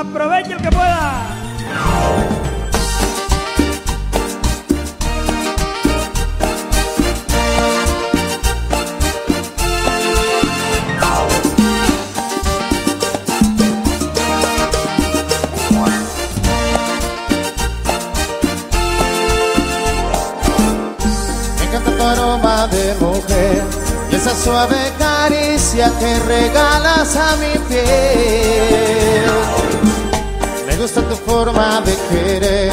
Aproveche el que pueda. Me encanta tu aroma de mujer esa suave caricia que regalas a mi piel. Me gusta tu forma de querer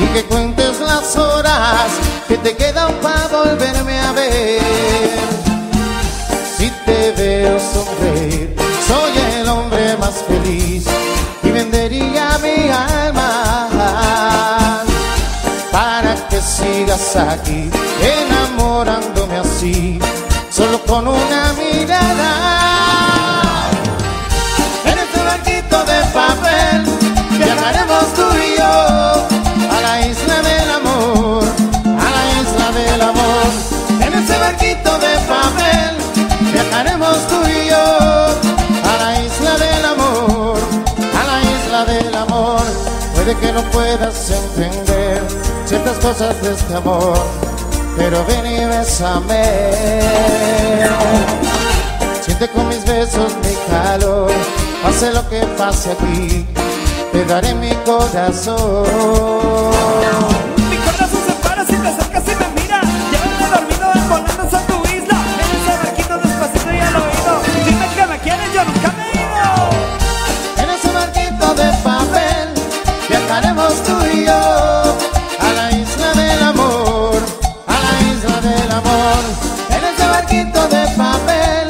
y que cuentes las horas que te quedan para volverme a ver. Si te veo sonreír, soy el hombre más feliz y vendería mi alma para que sigas aquí enamorándome así, con una mirada. En este barquito de papel viajaremos tú y yo a la isla del amor, a la isla del amor. En este barquito de papel viajaremos tú y yo a la isla del amor, a la isla del amor. Puede que no puedas entender ciertas cosas de este amor, pero ven y bésame. Siente con mis besos mi calor, pase lo que pase aquí, te daré mi corazón. En ese barquito de papel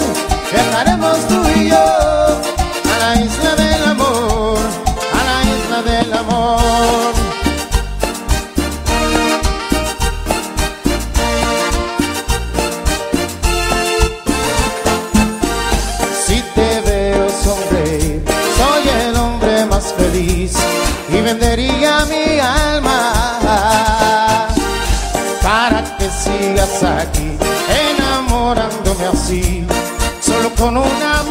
viajaremos tú y yo a la isla del amor, a la isla del amor. Solo con una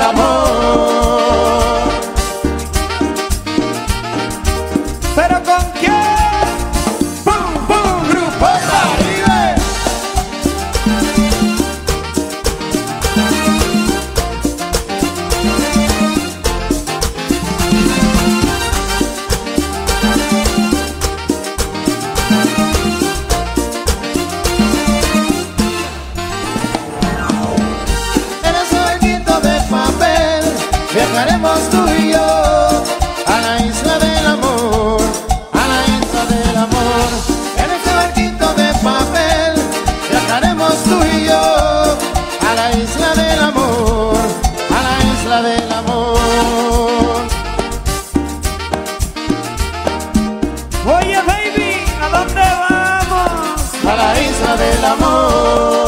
del amor. Viajaremos tú y yo a la isla del amor, a la isla del amor. En ese barquito de papel viajaremos tú y yo a la isla del amor, a la isla del amor. Oye, baby, ¿a dónde vamos? A la isla del amor.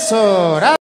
Eso.